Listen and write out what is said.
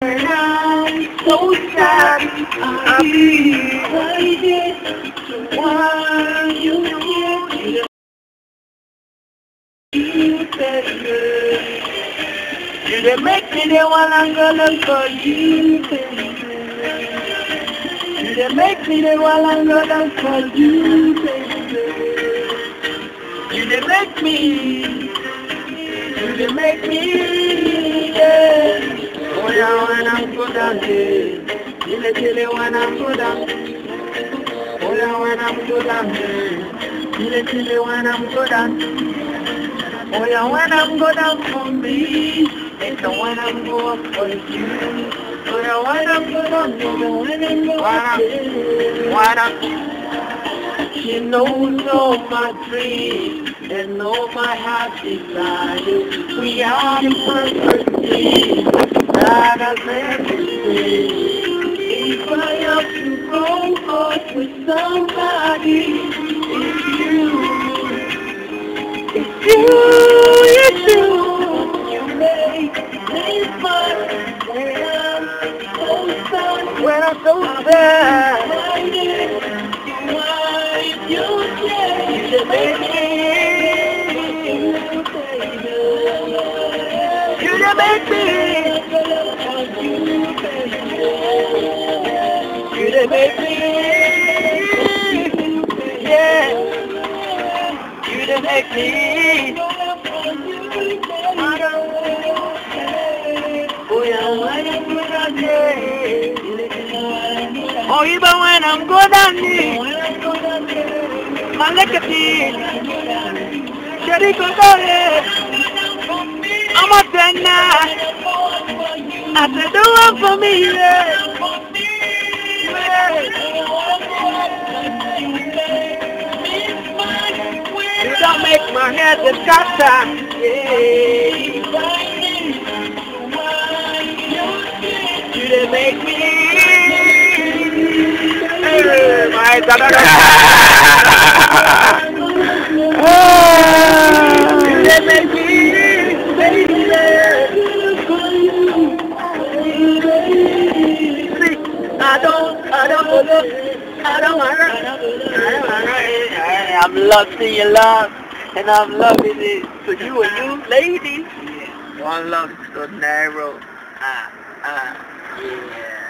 I'm so sad. I crazy. Why you you baby? You make me dey wanna go look for you, baby. You make me dey wanna go look for you, baby. You make me, you make me. It when I'm good on Oh yeah, when I'm good on it, you Oh yeah, when I'm on for for you. When I'm good on you. She knows all my dreams and all my heart desires. We are the perfect team with somebody, it's you. It's you, it's you. You make me smile when I'm so sad. When I'm so sad. Why you change to make me? You make me. You make me. You to make me. Oh yeah, when I'm good on Oh, even when I'm good on you. Malekati, Sheriko Dore, I'm a tenor. I said, do one for me, yeah. Make my head a scatter, yeah. You didn't make me. Hey, my God. You didn't make me, baby. See, I don't, I don't I don't I don't I'm lost in your love, and I'm loving it for you and you, ladies. One love so narrow. Ah, ah, yeah.